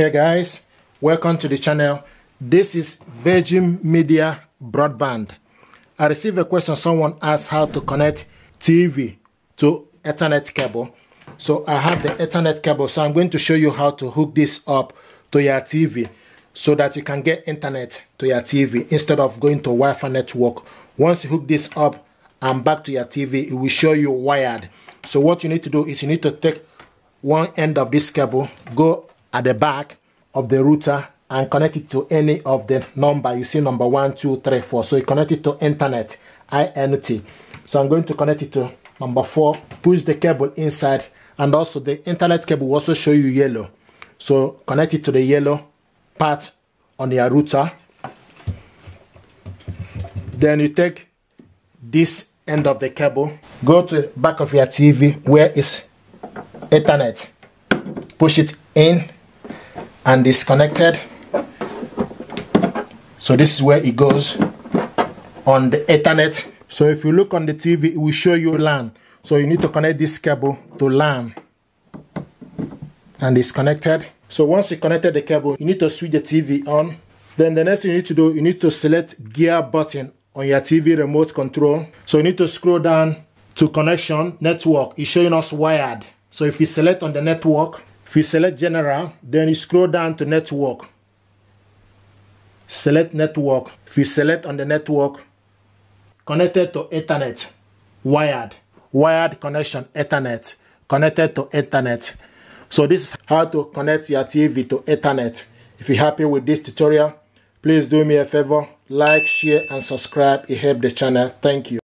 Hey guys, welcome to the channel. This is Virgin Media Broadband. I received a question someone asked how to connect TV to Ethernet cable. So I have the Ethernet cable, so I'm going to show you how to hook this up to your TV so that you can get internet to your TV instead of going to Wi-Fi network. Once you hook this up and back to your TV, it will show you wired. So what you need to do is you need to take one end of this cable, go at the back of the router and connect it to any of the number. You see number one, two, three, four. So you connect it to internet, INT. So I'm going to connect it to number four, push the cable inside and also the internet cable will also show you yellow. So connect it to the yellow part on your router. Then you take this end of the cable, go to back of your TV where is Ethernet, push it in and disconnected. So this is where it goes on the Ethernet. So if you look on the TV, it will show you LAN. So you need to connect this cable to LAN and it's connected. So once you connected the cable, you need to switch the TV on. Then the next thing you need to do, you need to select gear button on your TV remote control. So you need to scroll down to connection network. It's showing us wired. So if you select on the network, if you select general, then you scroll down to network. Select network. If you select on the network, connected to Ethernet, wired, wired connection, Ethernet, connected to Ethernet. So this is how to connect your TV to Ethernet. If you're happy with this tutorial, please do me a favor, like, share and subscribe. It helps the channel. Thank you.